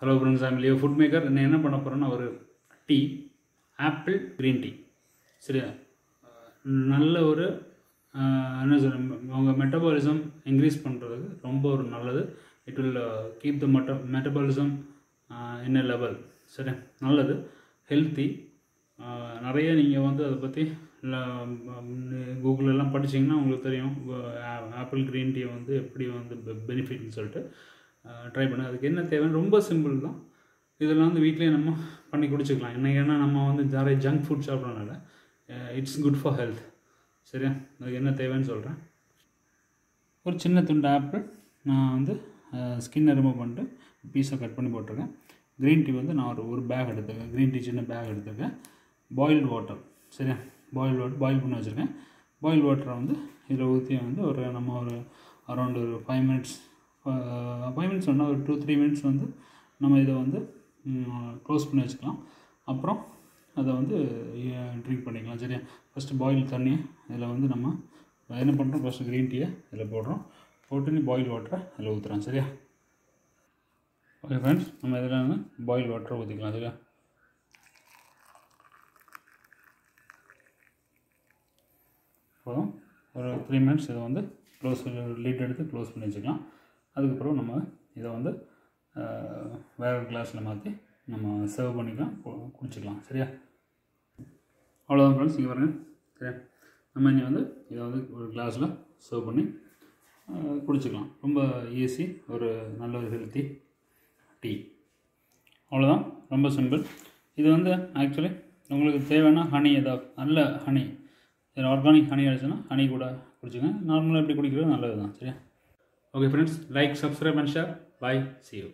Hello friends I'm Leo food maker நான் என்ன பண்ண போகிறேன்னா ஒரு டீ ஆப்பிள் க்ரீன் டீ சரியா? நல்ல ஒரு என்ன சொல்ற உங்கள் மெட்டபாலிசம் இன்க்ரீஸ் பண்ணுறதுக்கு ரொம்ப ஒரு நல்லது. It will keep the meta metabolism in level சரி நல்லது. ஹெல்த்தி நிறைய நீங்கள் வந்து அதை பற்றி கூகுளெல்லாம் படிச்சீங்கன்னா உங்களுக்கு தெரியும். ஆப்பிள் க்ரீன் டீ வந்து எப்படி வந்து பெனிஃபிட்னு சொல்லிட்டு. ட்ரை பண்ணு. அதுக்கு என்ன தேவைன்னு ரொம்ப சிம்பிள் தான். இதெல்லாம் வந்து வீட்லேயே நம்ம பண்ணி குடிச்சிக்கலாம். என்ன ஏன்னா நம்ம வந்து நிறைய ஜங்க் ஃபுட் சாப்பிட்றதுனால இட்ஸ் குட் ஃபார் ஹெல்த் சரியா? அதுக்கு என்ன தேவைன்னு சொல்கிறேன் ஒரு சின்ன துண்டு ஆப்பிள் நான் வந்து ஸ்கின்னை ரிமூவ் பண்ணிட்டு பீஸை கட் பண்ணி போட்டிருக்கேன். க்ரீன் டீ வந்து நான் ஒரு ஒரு பேக் எடுத்துருக்கேன் க்ரீன் டீ சின்ன பேக் எடுத்துருக்கேன் பாயில்டு வாட்டர் சரியா? பாயில் வாட்டர் பாயில் பண்ணி வச்சுருக்கேன். பாயில் வாட்டரை வந்து இதில் ஊற்றி வந்து ஒரு நம்ம ஒரு அரௌண்ட் ஒரு ஃபைவ் மினிட்ஸ் ஃபைவ் மினிட்ஸ் சொன்னால் ஒரு டூ த்ரீ மினிட்ஸ் வந்து நம்ம இதை வந்து க்ளோஸ் பண்ணி வச்சுக்கலாம். அப்புறம் அதை வந்து ட்ரிங்க் பண்ணிக்கலாம். சரியா? ஃபஸ்ட்டு பாயில் தண்ணி இதில் வந்து நம்ம என்ன பண்ணுறோம் ஃபஸ்ட்டு க்ரீன் டீயை இதில் போடுறோம். போட்டு நீ பாயில் வாட்டரை அதில் ஊற்றுறோம் சரியா? ஓகே ஃப்ரெண்ட்ஸ் நம்ம இதில் வந்து பாயில் வாட்டரை ஊற்றிக்கலாம் சரியா? போதும் ஒரு த்ரீ மினிட்ஸ் இதை வந்து க்ளோஸ் லீட் எடுத்து க்ளோஸ் பண்ணி வச்சுக்கலாம். அதுக்கப்புறம் நம்ம இதை வந்து வேற ஒரு கிளாஸில் மாற்றி நம்ம சர்வ் பண்ணிக்கலாம் கு- குடிச்சிக்கலாம். சரியா? அவ்வளோதான் ஃப்ரெண்ட்ஸ் இங்கே பாருங்கள் சரியா? நம்ம இங்கே வந்து இதை வந்து ஒரு கிளாஸில் சர்வ் பண்ணி குடிச்சிக்கலாம். ரொம்ப ஈஸி ஒரு நல்ல ஒரு ஹெல்த்தி டீ அவ்வளோதான் ரொம்ப சிம்பிள் இது வந்து ஆக்சுவலி உங்களுக்கு தேவைன்னா ஹனி ஏதாவது நல்ல ஹனி ஆர்கானிக் ஹனி அடிச்சுன்னா ஹனி கூட குடிச்சுங்க நார்மலாக எப்படி குடிக்கிறது நல்லது தான் சரியா? Okay friends, like, subscribe and share. Bye. See you.